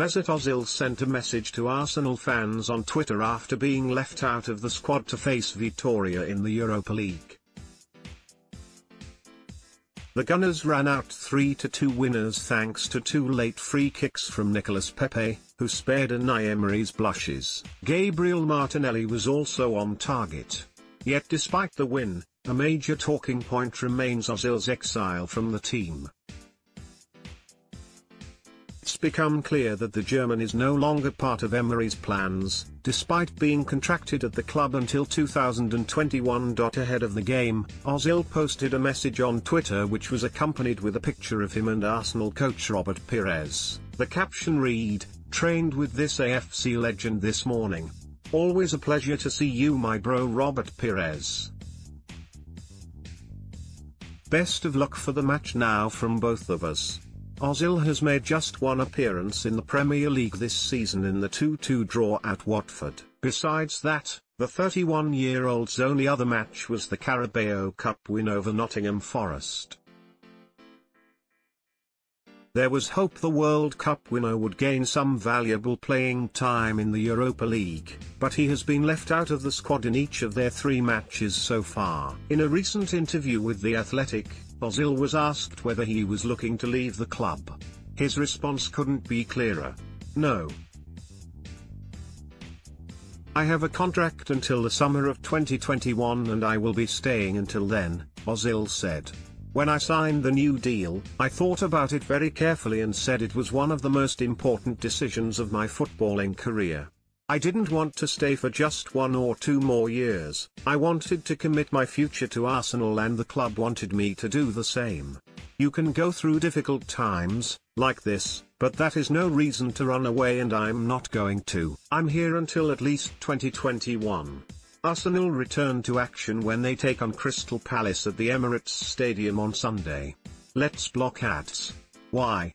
Mesut Ozil sent a message to Arsenal fans on Twitter after being left out of the squad to face Vitoria in the Europa League. The Gunners ran out 3-2 winners thanks to two late free kicks from Nicolas Pepe, who spared Unai Emery's blushes. Gabriel Martinelli was also on target. Yet despite the win, a major talking point remains Ozil's exile from the team it's become clear that the German is no longer part of Emery's plans, despite being contracted at the club until 2021. Ahead of the game, Ozil posted a message on Twitter which was accompanied with a picture of him and Arsenal coach Robert Pires. The caption read, Trained with this AFC legend this morning. Always a pleasure to see you my bro Robert Pires. Best of luck for the match now from both of us. Ozil has made just one appearance in the Premier League this season in the 2-2 draw at Watford. Besides that, the 31-year-old's only other match was the Carabao Cup win over Nottingham Forest. There was hope the World Cup winner would gain some valuable playing time in the Europa League, but he has been left out of the squad in each of their three matches so far. In a recent interview with The Athletic, Ozil was asked whether he was looking to leave the club. His response couldn't be clearer. No. I have a contract until the summer of 2021 and I will be staying until then, Ozil said. When I signed the new deal, I thought about it very carefully and said it was one of the most important decisions of my footballing career. I didn't want to stay for just one or two more years, I wanted to commit my future to Arsenal and the club wanted me to do the same. You can go through difficult times, like this, but that is no reason to run away and I'm not going to. I'm here until at least 2021. Arsenal return to action when they take on Crystal Palace at the Emirates Stadium on Sunday. Let's block ads. Why?